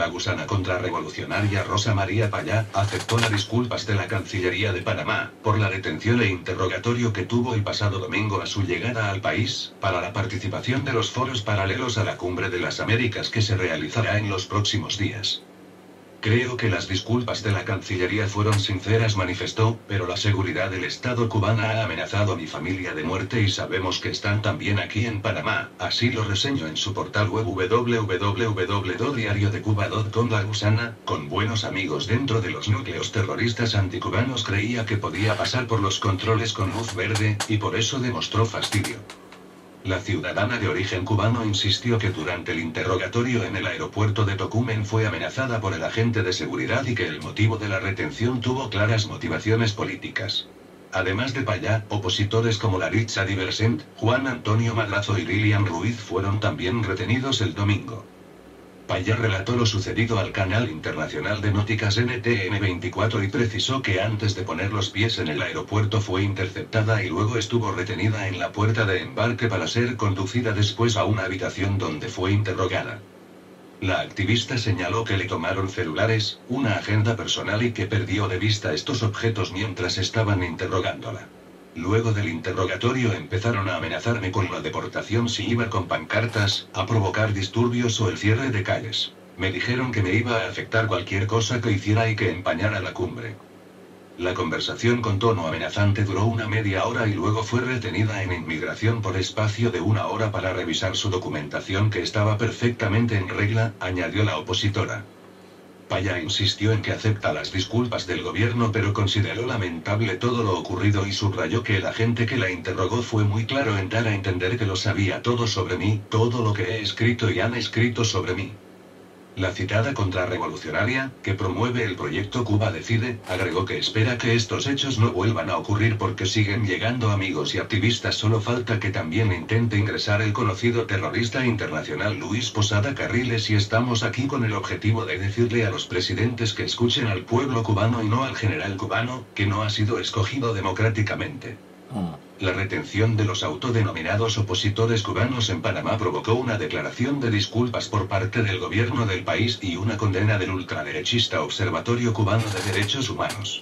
la gusana contrarrevolucionaria Rosa María Payá, aceptó las disculpas de la Cancillería de Panamá, por la detención e interrogatorio que tuvo el pasado domingo a su llegada al país, para la participación de los foros paralelos a la Cumbre de las Américas que se realizará en los próximos días. Creo que las disculpas de la Cancillería fueron sinceras, manifestó, pero la seguridad del Estado cubana ha amenazado a mi familia de muerte y sabemos que están también aquí en Panamá, así lo reseño en su portal web www.diariodecuba.com La con buenos amigos dentro de los núcleos terroristas anticubanos creía que podía pasar por los controles con luz verde, y por eso demostró fastidio. La ciudadana de origen cubano insistió que durante el interrogatorio en el aeropuerto de Tocumen fue amenazada por el agente de seguridad y que el motivo de la retención tuvo claras motivaciones políticas. Además de Payá, opositores como Laritza Diversent, Juan Antonio Madrazo y Lilian Ruiz fueron también retenidos el domingo. Paya relató lo sucedido al canal internacional de noticias NTN24 y precisó que antes de poner los pies en el aeropuerto fue interceptada y luego estuvo retenida en la puerta de embarque para ser conducida después a una habitación donde fue interrogada. La activista señaló que le tomaron celulares, una agenda personal y que perdió de vista estos objetos mientras estaban interrogándola. Luego del interrogatorio empezaron a amenazarme con la deportación si iba con pancartas, a provocar disturbios o el cierre de calles. Me dijeron que me iba a afectar cualquier cosa que hiciera y que empañara la cumbre. La conversación con tono amenazante duró una media hora y luego fue retenida en inmigración por espacio de una hora para revisar su documentación que estaba perfectamente en regla, añadió la opositora. Paya insistió en que acepta las disculpas del gobierno pero consideró lamentable todo lo ocurrido y subrayó que el agente que la interrogó fue muy claro en dar a entender que lo sabía todo sobre mí, todo lo que he escrito y han escrito sobre mí. La citada contrarrevolucionaria, que promueve el proyecto Cuba Decide, agregó que espera que estos hechos no vuelvan a ocurrir porque siguen llegando amigos y activistas. Solo falta que también intente ingresar el conocido terrorista internacional Luis Posada Carriles y estamos aquí con el objetivo de decirle a los presidentes que escuchen al pueblo cubano y no al general cubano, que no ha sido escogido democráticamente. La retención de los autodenominados opositores cubanos en Panamá provocó una declaración de disculpas por parte del gobierno del país y una condena del ultraderechista Observatorio Cubano de Derechos Humanos.